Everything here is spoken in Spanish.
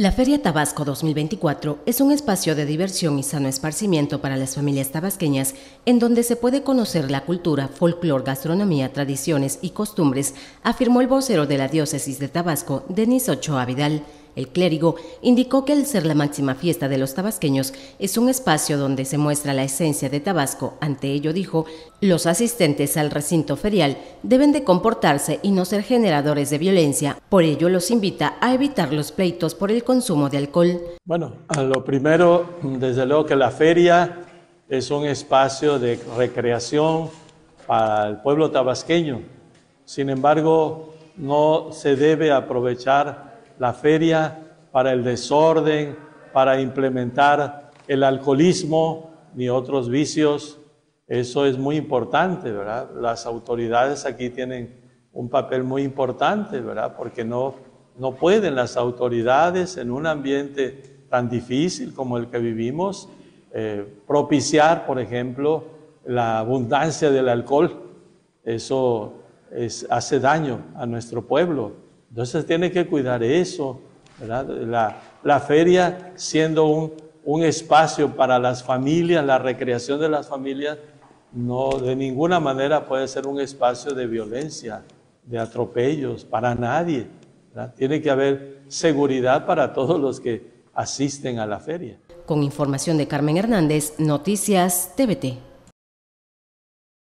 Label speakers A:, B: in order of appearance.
A: La Feria Tabasco 2024 es un espacio de diversión y sano esparcimiento para las familias tabasqueñas en donde se puede conocer la cultura, folclor, gastronomía, tradiciones y costumbres, afirmó el vocero de la diócesis de Tabasco, Denis Ochoa Vidal. El clérigo indicó que al ser la máxima fiesta de los tabasqueños es un espacio donde se muestra la esencia de Tabasco. Ante ello dijo, los asistentes al recinto ferial deben de comportarse y no ser generadores de violencia. Por ello los invita a evitar los pleitos por el consumo de alcohol.
B: Bueno, lo primero, desde luego que la feria es un espacio de recreación para el pueblo tabasqueño. Sin embargo, no se debe aprovechar la feria para el desorden, para implementar el alcoholismo ni otros vicios. Eso es muy importante, ¿verdad? Las autoridades aquí tienen un papel muy importante, ¿verdad? Porque no, no pueden las autoridades en un ambiente tan difícil como el que vivimos eh, propiciar, por ejemplo, la abundancia del alcohol. Eso es, hace daño a nuestro pueblo. Entonces tiene que cuidar eso. La, feria siendo un, un, espacio para las familias, la recreación de las familias, no de ninguna manera puede ser un espacio de violencia, de atropellos, para nadie. Tiene que haber seguridad para todos los que asisten a la feria.
A: Con información de Carmen Hernández, Noticias TVT.